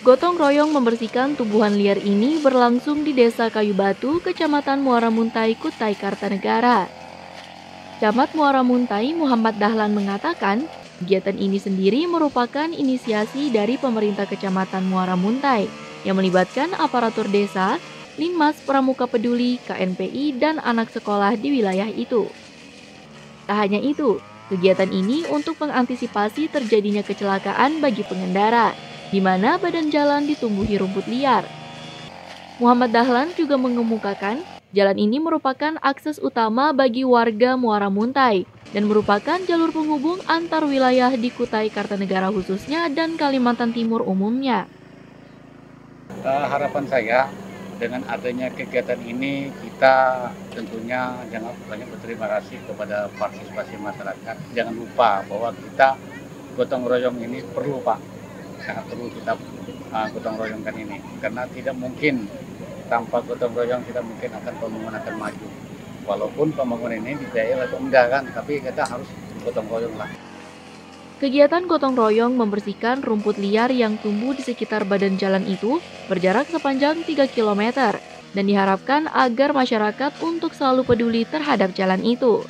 Gotong royong membersihkan tumbuhan liar ini berlangsung di Desa Kayu Batu, Kecamatan Muara Muntai, Kutai Kartanegara. Camat Muara Muntai Muhammad Dahlan mengatakan, kegiatan ini sendiri merupakan inisiasi dari pemerintah Kecamatan Muara Muntai yang melibatkan aparatur desa, Linmas Pramuka Peduli, KNPI, dan anak sekolah di wilayah itu. Tak hanya itu, kegiatan ini untuk mengantisipasi terjadinya kecelakaan bagi pengendara di mana badan jalan ditumbuhi rumput liar. Muhammad Dahlan juga mengemukakan jalan ini merupakan akses utama bagi warga Muara Muntai dan merupakan jalur penghubung antar wilayah di Kutai Kartanegara khususnya dan Kalimantan Timur umumnya. Uh, harapan saya dengan adanya kegiatan ini kita tentunya jangan banyak berterima kasih kepada partisipasi masyarakat. Jangan lupa bahwa kita gotong royong ini perlu Pak sangat perlu kita uh, gotong royongkan ini karena tidak mungkin tanpa gotong royong tidak mungkin akan pembangunan akan maju walaupun pembangunan ini dibiayai oleh pemuda kan tapi kita harus gotong royong lah Kegiatan gotong royong membersihkan rumput liar yang tumbuh di sekitar badan jalan itu berjarak sepanjang 3 km dan diharapkan agar masyarakat untuk selalu peduli terhadap jalan itu.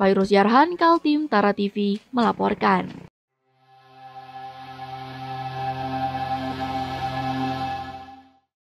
Virus Yarhan, Kaltim, Tara TV, melaporkan.